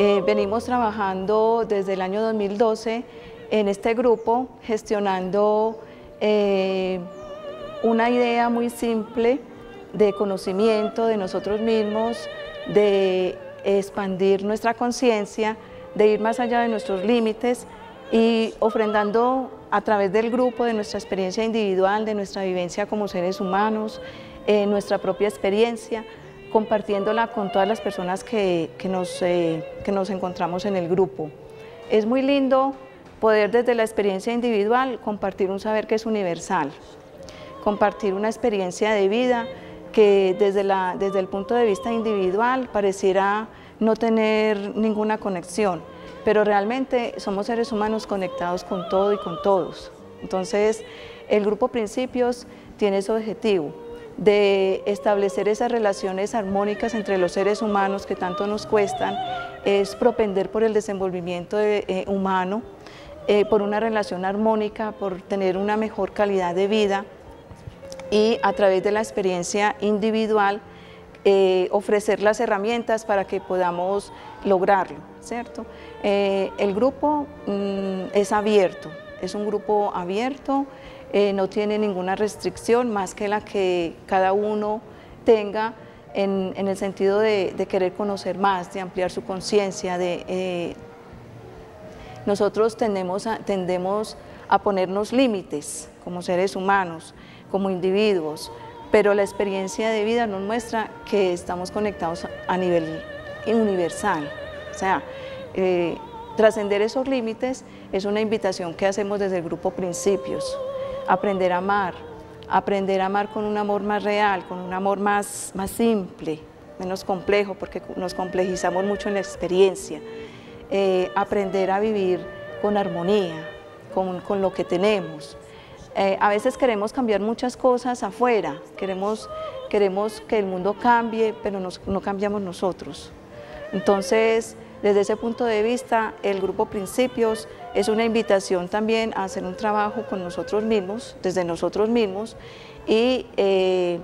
Eh, venimos trabajando desde el año 2012 en este grupo, gestionando eh, una idea muy simple de conocimiento de nosotros mismos, de expandir nuestra conciencia, de ir más allá de nuestros límites y ofrendando a través del grupo, de nuestra experiencia individual, de nuestra vivencia como seres humanos, eh, nuestra propia experiencia, compartiéndola con todas las personas que, nos, eh, que nos encontramos en el grupo. Es muy lindo poder desde la experiencia individual compartir un saber que es universal, compartir una experiencia de vida que desde, la, desde el punto de vista individual pareciera no tener ninguna conexión, pero realmente somos seres humanos conectados con todo y con todos. Entonces, el grupo Principios tiene ese objetivo, de establecer esas relaciones armónicas entre los seres humanos que tanto nos cuestan, es propender por el desenvolvimiento eh, humano, eh, por una relación armónica, por tener una mejor calidad de vida y a través de la experiencia individual eh, ofrecer las herramientas para que podamos lograrlo, ¿cierto? el grupo mm, es abierto, es un grupo abierto, eh, no tiene ninguna restricción más que la que cada uno tenga en, el sentido de, querer conocer más, de ampliar su conciencia, eh, nosotros tendemos a, tendemos a ponernos límites como seres humanos, como individuos, pero la experiencia de vida nos muestra que estamos conectados a nivel universal. O sea, eh, trascender esos límites es una invitación que hacemos desde el grupo Principios aprender a amar, aprender a amar con un amor más real, con un amor más, más simple, menos complejo, porque nos complejizamos mucho en la experiencia. Eh, aprender a vivir con armonía, con, lo que tenemos. Eh, a veces queremos cambiar muchas cosas afuera, queremos, queremos que el mundo cambie, pero no cambiamos nosotros. Entonces, desde ese punto de vista, el grupo Principios es una invitación también a hacer un trabajo con nosotros mismos, desde nosotros mismos, y eh,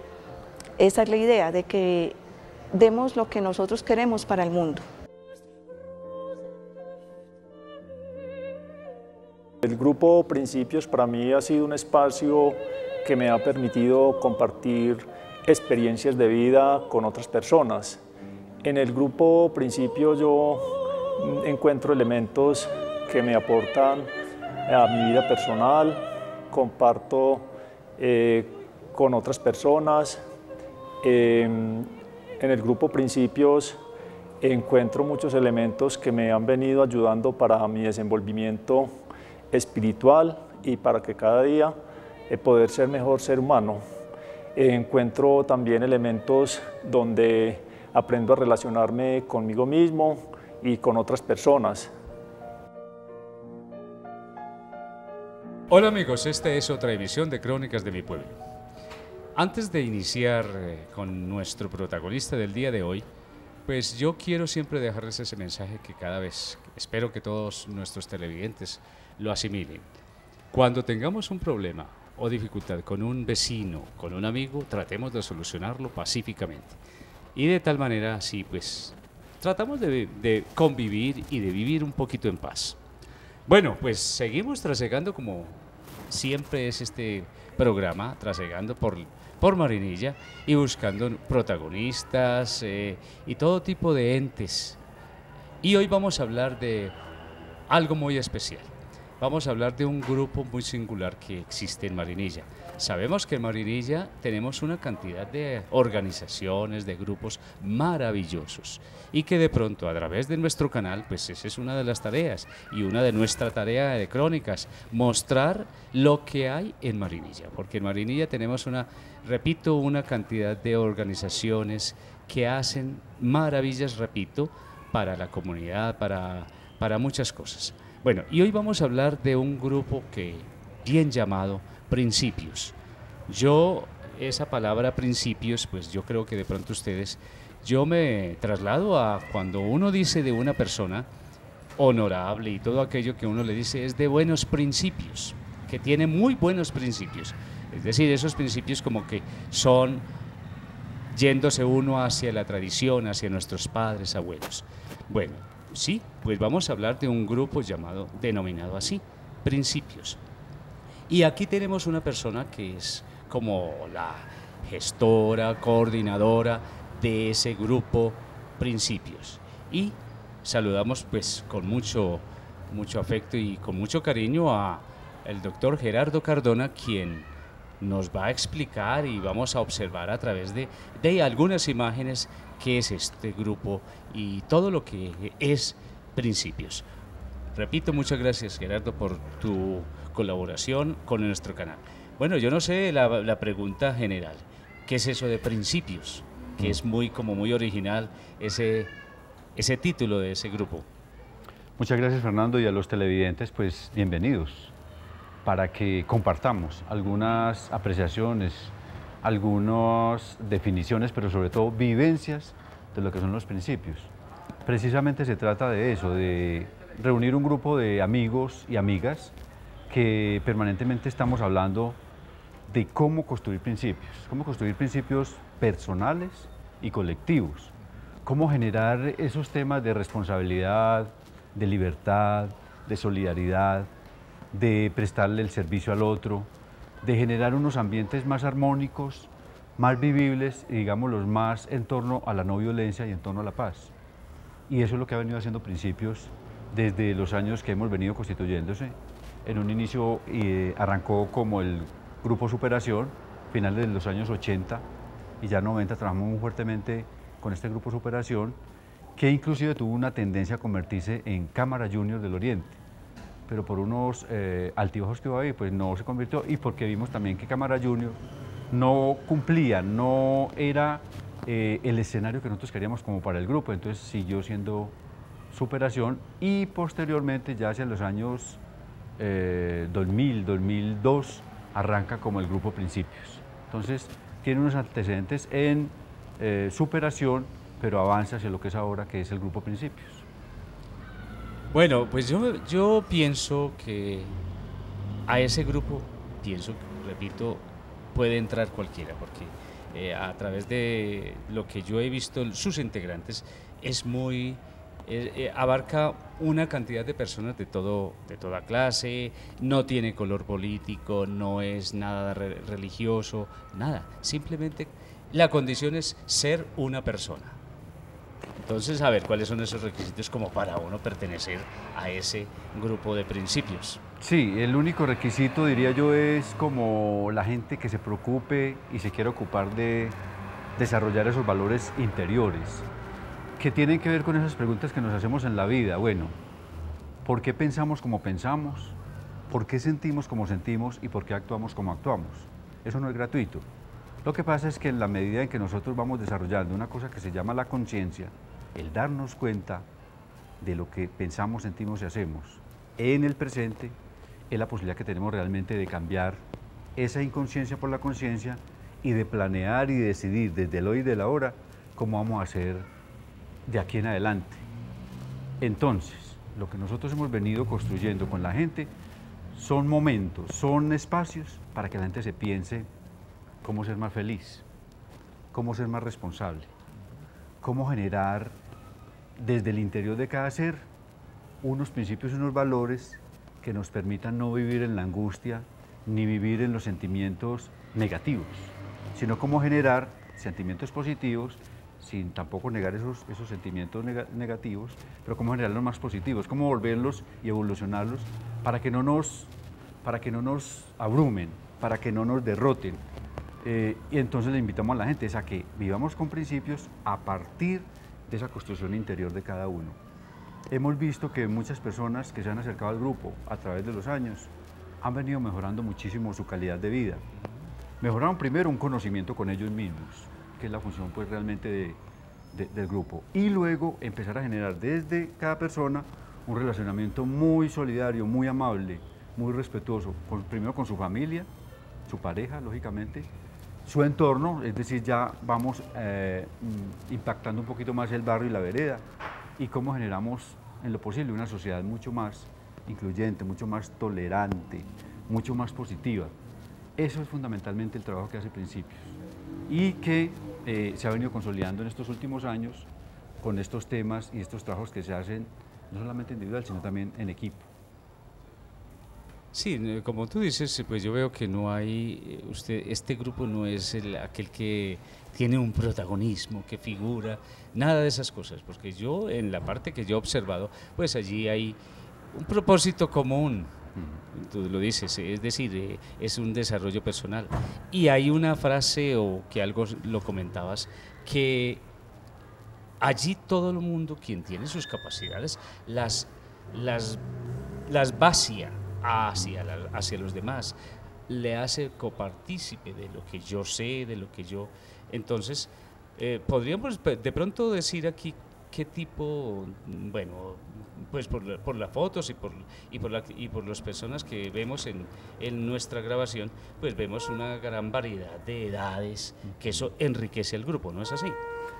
esa es la idea, de que demos lo que nosotros queremos para el mundo. El grupo Principios para mí ha sido un espacio que me ha permitido compartir experiencias de vida con otras personas en el grupo Principio yo encuentro elementos que me aportan a mi vida personal, comparto eh, con otras personas. en el grupo Principios encuentro muchos elementos que me han venido ayudando para mi desenvolvimiento espiritual y para que cada día eh, poder ser mejor ser humano. encuentro también elementos donde aprendo a relacionarme conmigo mismo y con otras personas. Hola amigos, esta es otra emisión de Crónicas de mi Pueblo. Antes de iniciar eh, con nuestro protagonista del día de hoy, pues yo quiero siempre dejarles ese mensaje que cada vez, espero que todos nuestros televidentes lo asimilen. Cuando tengamos un problema o dificultad con un vecino, con un amigo, tratemos de solucionarlo pacíficamente. Y de tal manera, sí, pues tratamos de, convivir y de vivir un poquito en paz. Bueno, pues seguimos trasegando como siempre es este programa, trasegando por, por Marinilla y buscando protagonistas eh, y todo tipo de entes. Y hoy vamos a hablar de algo muy especial. Vamos a hablar de un grupo muy singular que existe en Marinilla. Sabemos que en Marinilla tenemos una cantidad de organizaciones, de grupos maravillosos y que de pronto a través de nuestro canal, pues esa es una de las tareas y una de nuestra tarea de crónicas, mostrar lo que hay en Marinilla, porque en Marinilla tenemos una, repito, una cantidad de organizaciones que hacen maravillas, repito, para la comunidad, para, para muchas cosas. Bueno, y hoy vamos a hablar de un grupo que, bien llamado, principios. Yo, esa palabra principios, pues yo creo que de pronto ustedes, yo me traslado a cuando uno dice de una persona honorable y todo aquello que uno le dice es de buenos principios, que tiene muy buenos principios. Es decir, esos principios como que son yéndose uno hacia la tradición, hacia nuestros padres, abuelos. Bueno, sí, pues vamos a hablar de un grupo llamado, denominado así, principios. Y aquí tenemos una persona que es como la gestora, coordinadora de ese grupo Principios. Y saludamos pues con mucho, mucho afecto y con mucho cariño a el doctor Gerardo Cardona, quien nos va a explicar y vamos a observar a través de, de algunas imágenes qué es este grupo y todo lo que es Principios. Repito, muchas gracias Gerardo por tu colaboración con nuestro canal. Bueno, yo no sé la, pregunta general. ¿Qué es eso de principios? Que es muy como muy original ese, ese título de ese grupo. Muchas gracias Fernando y a los televidentes, pues bienvenidos para que compartamos algunas apreciaciones, algunas definiciones, pero sobre todo vivencias de lo que son los principios. Precisamente se trata de eso, de reunir un grupo de amigos y amigas que permanentemente estamos hablando de cómo construir principios, cómo construir principios personales y colectivos, cómo generar esos temas de responsabilidad, de libertad, de solidaridad, de prestarle el servicio al otro, de generar unos ambientes más armónicos, más vivibles y los más en torno a la no violencia y en torno a la paz. Y eso es lo que ha venido haciendo Principios desde los años que hemos venido constituyéndose en un inicio eh, arrancó como el grupo Superación, finales de los años 80 y ya 90 trabajamos muy fuertemente con este grupo Superación, que inclusive tuvo una tendencia a convertirse en Cámara Junior del Oriente. Pero por unos eh, altibajos que hubo ahí, pues no se convirtió y porque vimos también que Cámara Junior no cumplía, no era eh, el escenario que nosotros queríamos como para el grupo, entonces siguió siendo superación y posteriormente ya hacia los años 2000, eh, 2002, arranca como el grupo Principios. Entonces, tiene unos antecedentes en eh, superación, pero avanza hacia lo que es ahora, que es el grupo Principios. Bueno, pues yo, yo pienso que a ese grupo, pienso, repito, puede entrar cualquiera, porque eh, a través de lo que yo he visto, sus integrantes, es muy abarca una cantidad de personas de, todo, de toda clase, no tiene color político, no es nada religioso, nada. Simplemente la condición es ser una persona. Entonces, a ver, ¿cuáles son esos requisitos como para uno pertenecer a ese grupo de principios? Sí, el único requisito, diría yo, es como la gente que se preocupe y se quiere ocupar de desarrollar esos valores interiores que tienen que ver con esas preguntas que nos hacemos en la vida. Bueno, ¿por qué pensamos como pensamos? ¿Por qué sentimos como sentimos? ¿Y por qué actuamos como actuamos? Eso no es gratuito. Lo que pasa es que en la medida en que nosotros vamos desarrollando una cosa que se llama la conciencia, el darnos cuenta de lo que pensamos, sentimos y hacemos en el presente, es la posibilidad que tenemos realmente de cambiar esa inconsciencia por la conciencia y de planear y decidir desde el hoy y de la hora cómo vamos a hacer de aquí en adelante. Entonces, lo que nosotros hemos venido construyendo con la gente son momentos, son espacios para que la gente se piense cómo ser más feliz, cómo ser más responsable, cómo generar desde el interior de cada ser unos principios y unos valores que nos permitan no vivir en la angustia ni vivir en los sentimientos negativos, sino cómo generar sentimientos positivos sin tampoco negar esos, esos sentimientos negativos, pero cómo generarlos más positivos, cómo volverlos y evolucionarlos para que no nos, para que no nos abrumen, para que no nos derroten. Eh, y entonces le invitamos a la gente a que vivamos con principios a partir de esa construcción interior de cada uno. Hemos visto que muchas personas que se han acercado al grupo a través de los años han venido mejorando muchísimo su calidad de vida. Mejoraron primero un conocimiento con ellos mismos, que es la función pues realmente del grupo. Y luego empezar a generar desde cada persona un relacionamiento muy solidario, muy amable, muy respetuoso, primero con su familia, su pareja, lógicamente, su entorno, es decir, ya vamos eh, impactando un poquito más el barrio y la vereda, y cómo generamos en lo posible una sociedad mucho más incluyente, mucho más tolerante, mucho más positiva. Eso es fundamentalmente el trabajo que hace Principios y que eh, se ha venido consolidando en estos últimos años con estos temas y estos trabajos que se hacen no solamente individual, sino también en equipo. Sí, como tú dices, pues yo veo que no hay, eh, usted, este grupo no es el, aquel que tiene un protagonismo, que figura, nada de esas cosas, porque yo en la parte que yo he observado, pues allí hay un propósito común, tú lo dices, es decir, eh, es un desarrollo personal. Y hay una frase o que algo lo comentabas, que allí todo el mundo, quien tiene sus capacidades, las, las, las vacia hacia, hacia los demás, le hace copartícipe de lo que yo sé, de lo que yo... Entonces, eh, podríamos de pronto decir aquí qué tipo, bueno, pues por, por las fotos y por, y, por la, y por las personas que vemos en, en, nuestra grabación, pues vemos una gran variedad de edades, que eso enriquece el grupo, ¿no es así?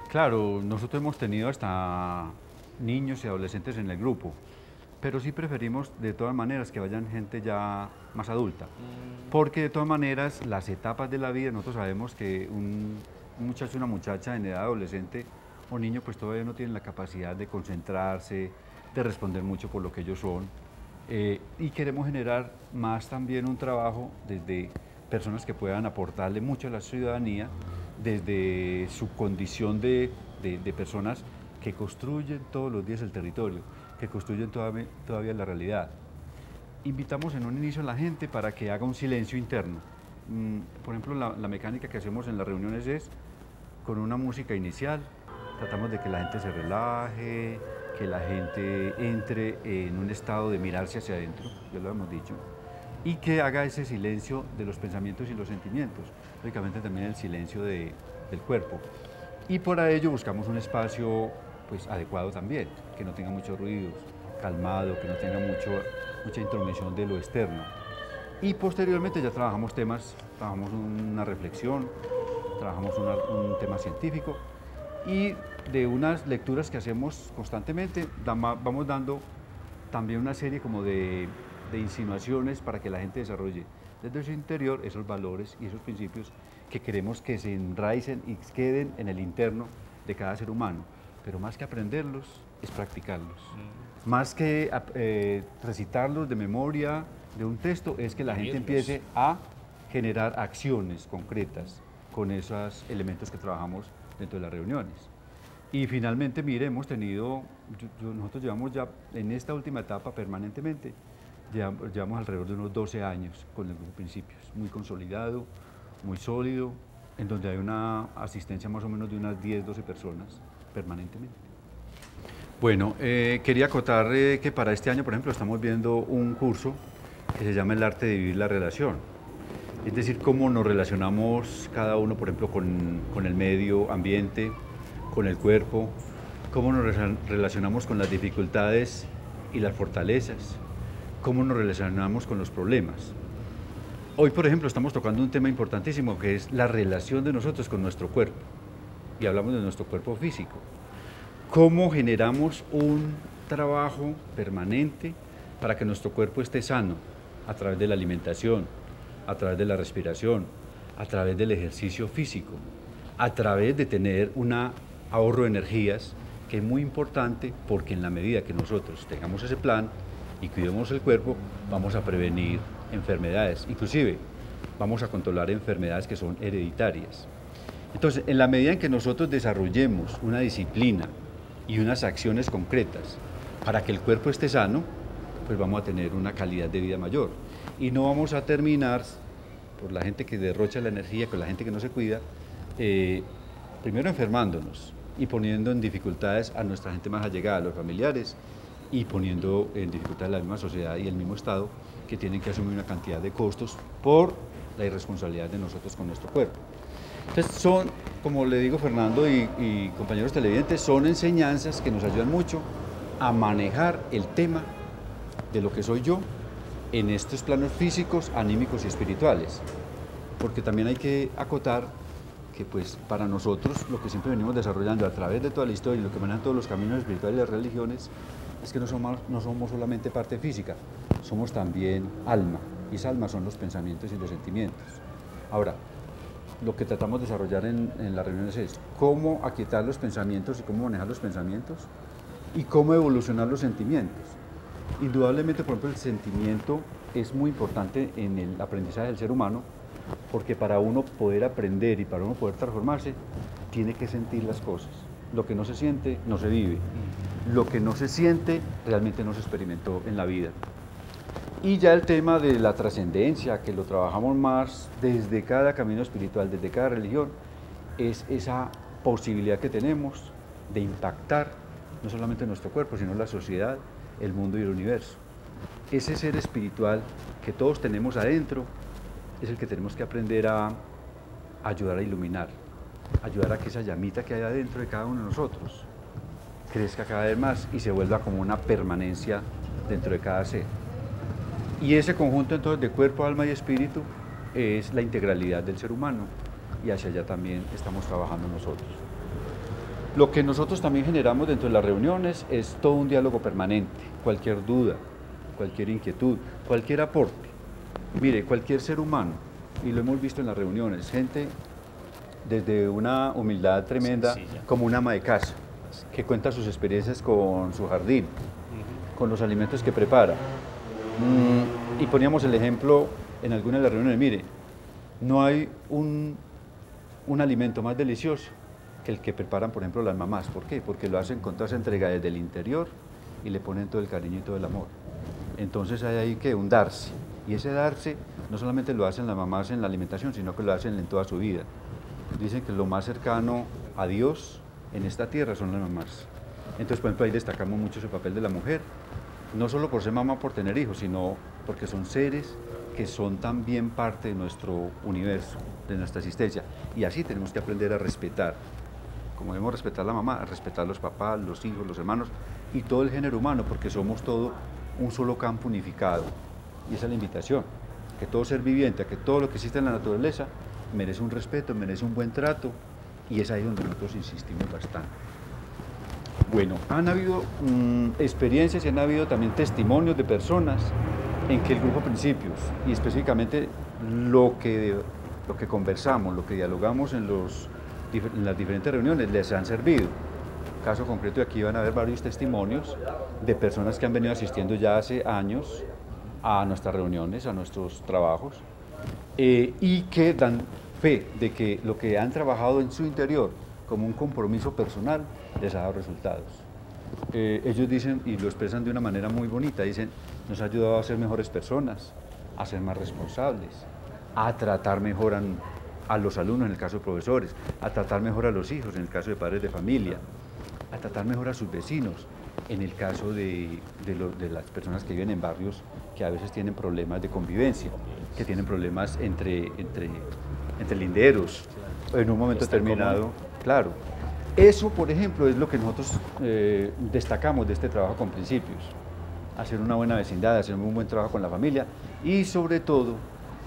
Claro, nosotros hemos tenido hasta niños y adolescentes en el grupo, pero sí preferimos de todas maneras que vayan gente ya más adulta, mm. porque de todas maneras las etapas de la vida, nosotros sabemos que un, un muchacho, una muchacha en edad adolescente o niño pues todavía no tienen la capacidad de concentrarse, de responder mucho por lo que ellos son. Eh, y queremos generar más también un trabajo desde personas que puedan aportarle mucho a la ciudadanía, desde su condición de, de, personas que construyen todos los días el territorio, que construyen todavía, todavía la realidad. Invitamos en un inicio a la gente para que haga un silencio interno. Mm, por ejemplo, la, la mecánica que hacemos en las reuniones es con una música inicial, tratamos de que la gente se relaje, que la gente entre en un estado de mirarse hacia adentro, ya lo hemos dicho, y que haga ese silencio de los pensamientos y los sentimientos, lógicamente también el silencio del cuerpo. Y por ello buscamos un espacio pues, adecuado también, que no tenga muchos ruidos, calmado, que no tenga mucho, mucha intromisión de lo externo. Y posteriormente ya trabajamos temas, trabajamos una reflexión, trabajamos un tema científico y de unas lecturas que hacemos constantemente, vamos dando también una serie como de, insinuaciones para que la gente desarrolle desde su interior esos valores y esos principios que queremos que se enraicen y queden en el interno de cada ser humano. Pero más que aprenderlos, es practicarlos. Mm. Más que eh, recitarlos de memoria de un texto, es que la gente empiece a generar acciones concretas con esos elementos que trabajamos dentro de las reuniones. Y finalmente, mire, hemos tenido, nosotros llevamos ya en esta última etapa permanentemente, llevamos, alrededor de unos 12 años con el Grupo Principios, muy consolidado, muy sólido, en donde hay una asistencia más o menos de unas 10, 12 personas permanentemente. Bueno, eh, quería acotar que para este año, por ejemplo, estamos viendo un curso que se llama El arte de vivir la relación. Es decir, cómo nos relacionamos cada uno, por ejemplo, con, el medio ambiente, con el cuerpo, cómo nos relacionamos con las dificultades y las fortalezas, cómo nos relacionamos con los problemas. Hoy, por ejemplo, estamos tocando un tema importantísimo que es la relación de nosotros con nuestro cuerpo. Y hablamos de nuestro cuerpo físico. Cómo generamos un trabajo permanente para que nuestro cuerpo esté sano a través de la alimentación, a través de la respiración, a través del ejercicio físico, a través de tener una ahorro de energías, que es muy importante porque en la medida que nosotros tengamos ese plan y cuidemos el cuerpo, vamos a prevenir enfermedades. Inclusive, vamos a controlar enfermedades que son hereditarias. Entonces, en la medida en que nosotros desarrollemos una disciplina y unas acciones concretas para que el cuerpo esté sano, pues vamos a tener una calidad de vida mayor. Y no vamos a terminar, por la gente que derrocha la energía, con la gente que no se cuida, eh, primero enfermándonos y poniendo en dificultades a nuestra gente más allegada, a los familiares, y poniendo en dificultad la misma sociedad y el mismo Estado que tienen que asumir una cantidad de costos por la irresponsabilidad de nosotros con nuestro cuerpo. Entonces son, como le digo Fernando y, y compañeros televidentes, son enseñanzas que nos ayudan mucho a manejar el tema de lo que soy yo en estos planos físicos, anímicos y espirituales. Porque también hay que acotar que pues para nosotros lo que siempre venimos desarrollando a través de toda la historia y lo que manejan todos los caminos espirituales y las religiones es que no somos, no somos solamente parte física, somos también alma. Y esa alma son los pensamientos y los sentimientos. Ahora, lo que tratamos de desarrollar en, en las reuniones es cómo aquietar los pensamientos y cómo manejar los pensamientos y cómo evolucionar los sentimientos. Indudablemente, por ejemplo, el sentimiento es muy importante en el aprendizaje del ser humano porque para uno poder aprender y para uno poder transformarse, tiene que sentir las cosas. Lo que no se siente, no se vive. Lo que no se siente, realmente no se experimentó en la vida. Y ya el tema de la trascendencia, que lo trabajamos más desde cada camino espiritual, desde cada religión, es esa posibilidad que tenemos de impactar no solamente nuestro cuerpo, sino la sociedad, el mundo y el universo. Ese ser espiritual que todos tenemos adentro es el que tenemos que aprender a ayudar a iluminar, ayudar a que esa llamita que hay adentro de cada uno de nosotros crezca cada vez más y se vuelva como una permanencia dentro de cada ser. Y ese conjunto entonces de cuerpo, alma y espíritu es la integralidad del ser humano y hacia allá también estamos trabajando nosotros. Lo que nosotros también generamos dentro de las reuniones es todo un diálogo permanente, cualquier duda, cualquier inquietud, cualquier aporte. Mire, cualquier ser humano, y lo hemos visto en las reuniones, gente desde una humildad tremenda, como una ama de casa, que cuenta sus experiencias con su jardín, con los alimentos que prepara. Mm, y poníamos el ejemplo en alguna de las reuniones, mire, no hay un, un alimento más delicioso que el que preparan, por ejemplo, las mamás. ¿Por qué? Porque lo hacen con toda esa entrega desde el interior y le ponen todo el cariño y todo el amor. Entonces hay ahí que un darse. Y ese darse no solamente lo hacen las mamás en la alimentación, sino que lo hacen en toda su vida. Dicen que lo más cercano a Dios en esta tierra son las mamás. Entonces, por ejemplo, ahí destacamos mucho ese papel de la mujer, no solo por ser mamá, por tener hijos, sino porque son seres que son también parte de nuestro universo, de nuestra existencia. Y así tenemos que aprender a respetar, como debemos respetar a la mamá, respetar a los papás, los hijos, los hermanos y todo el género humano, porque somos todo un solo campo unificado. Y esa es la invitación, que todo ser viviente, que todo lo que existe en la naturaleza merece un respeto, merece un buen trato, y es ahí donde nosotros insistimos bastante. Bueno, han habido mm, experiencias y han habido también testimonios de personas en que el grupo Principios, y específicamente lo que, lo que conversamos, lo que dialogamos en, los, en las diferentes reuniones, les han servido. Caso concreto, aquí van a haber varios testimonios de personas que han venido asistiendo ya hace años a nuestras reuniones, a nuestros trabajos, eh, y que dan fe de que lo que han trabajado en su interior como un compromiso personal les ha dado resultados. Eh, ellos dicen, y lo expresan de una manera muy bonita, dicen, nos ha ayudado a ser mejores personas, a ser más responsables, a tratar mejor a, a los alumnos en el caso de profesores, a tratar mejor a los hijos en el caso de padres de familia, a tratar mejor a sus vecinos en el caso de, de, lo, de las personas que viven en barrios que a veces tienen problemas de convivencia, que tienen problemas entre, entre, entre linderos, en un momento determinado, claro. Eso, por ejemplo, es lo que nosotros eh, destacamos de este trabajo con principios. Hacer una buena vecindad, hacer un buen trabajo con la familia y sobre todo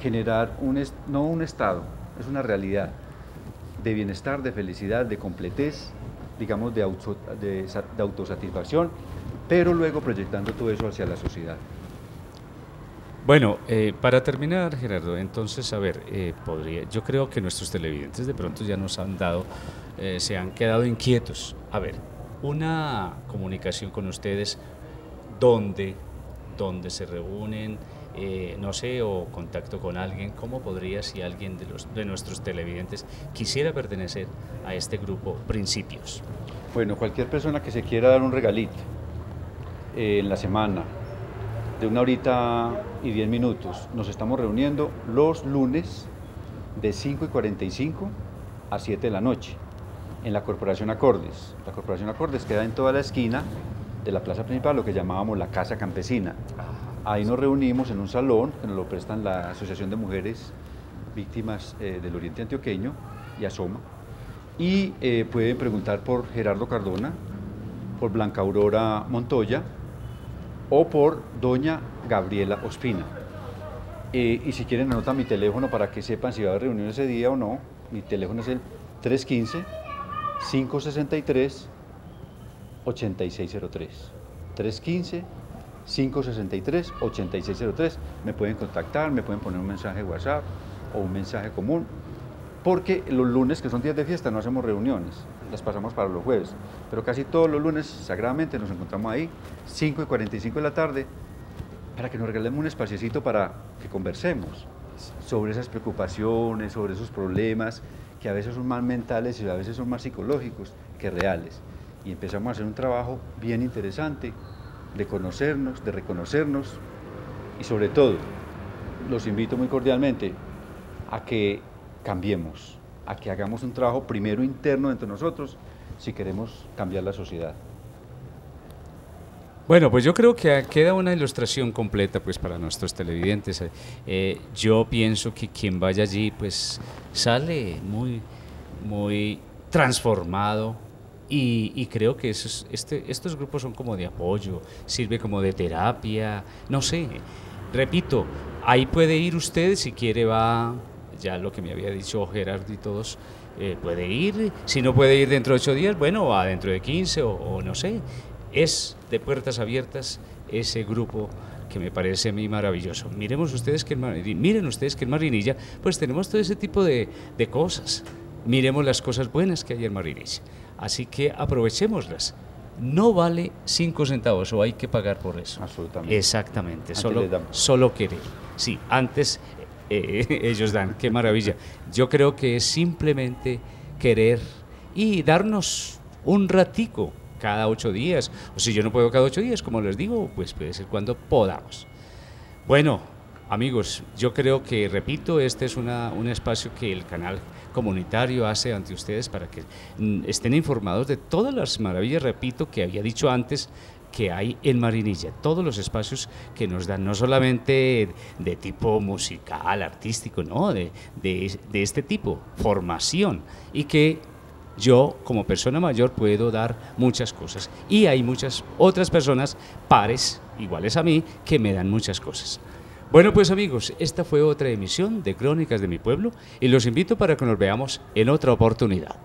generar un, no un estado, es una realidad de bienestar, de felicidad, de completez, digamos, de, auto, de, autosatisfacción, pero luego proyectando todo eso hacia la sociedad. Bueno, eh, para terminar, Gerardo, entonces, a ver, eh, podría, yo creo que nuestros televidentes de pronto ya nos han dado, eh, se han quedado inquietos. A ver, una comunicación con ustedes, ¿dónde, dónde se reúnen? Eh, no sé, o contacto con alguien, ¿cómo podría si alguien de, los, de nuestros televidentes quisiera pertenecer a este grupo Principios? Bueno, cualquier persona que se quiera dar un regalito eh, en la semana, de una horita y diez minutos, nos estamos reuniendo los lunes de 5 y 45 a 7 de la noche en la Corporación Acordes. La Corporación Acordes queda en toda la esquina de la plaza principal, lo que llamábamos la Casa Campesina. Ahí nos reunimos en un salón que nos lo prestan la Asociación de Mujeres Víctimas eh, del Oriente Antioqueño y Asoma. Y eh, pueden preguntar por Gerardo Cardona, por Blanca Aurora Montoya o por Doña Gabriela Ospina. Eh, y si quieren anotan mi teléfono para que sepan si va a haber reunión ese día o no. Mi teléfono es el 315 563 8603. 315 563 8603. Me pueden contactar, me pueden poner un mensaje WhatsApp o un mensaje común, porque los lunes, que son días de fiesta, no hacemos reuniones, las pasamos para los jueves, pero casi todos los lunes, sagradamente, nos encontramos ahí, 5 y 45 de la tarde, para que nos regalemos un espaciecito para que conversemos sobre esas preocupaciones, sobre esos problemas, que a veces son más mentales y a veces son más psicológicos que reales. Y empezamos a hacer un trabajo bien interesante de conocernos, de reconocernos y sobre todo los invito muy cordialmente a que cambiemos, a que hagamos un trabajo primero interno entre nosotros si queremos cambiar la sociedad. Bueno, pues yo creo que queda una ilustración completa pues para nuestros televidentes. Eh, yo pienso que quien vaya allí pues sale muy, muy transformado y, creo que este, estos grupos son como de apoyo, sirve como de terapia, no sé. Repito, ahí puede ir usted si quiere va, ya lo que me había dicho Gerardo y todos, eh, puede ir, si no puede ir dentro de ocho días, bueno, va dentro de 15 o no sé es de puertas abiertas ese grupo que me parece a mí maravilloso. Miremos ustedes que en miren ustedes que en Marinilla pues tenemos todo ese tipo de, de cosas. Miremos las cosas buenas que hay en Marinilla. Así que aprovechémoslas. No vale cinco centavos o hay que pagar por eso. Absolutamente. Exactamente. solo, solo querer. Sí, antes eh, ellos dan. Qué maravilla. Yo creo que es simplemente querer y darnos un ratico cada ocho días. O si yo no puedo cada ocho días, como les digo, pues puede ser cuando podamos. Bueno, amigos, yo creo que, repito, este es un espacio que el canal comunitario hace ante ustedes para que mm, estén informados de todas las maravillas, repito, que había dicho antes, que hay en Marinilla, todos los espacios que nos dan, no solamente de tipo musical, artístico, no, de, de este tipo, formación, y que yo como persona mayor puedo dar muchas cosas. Y hay muchas otras personas pares, iguales a mí, que me dan muchas cosas. Bueno, pues amigos, esta fue otra emisión de Crónicas de mi Pueblo y los invito para que nos veamos en otra oportunidad.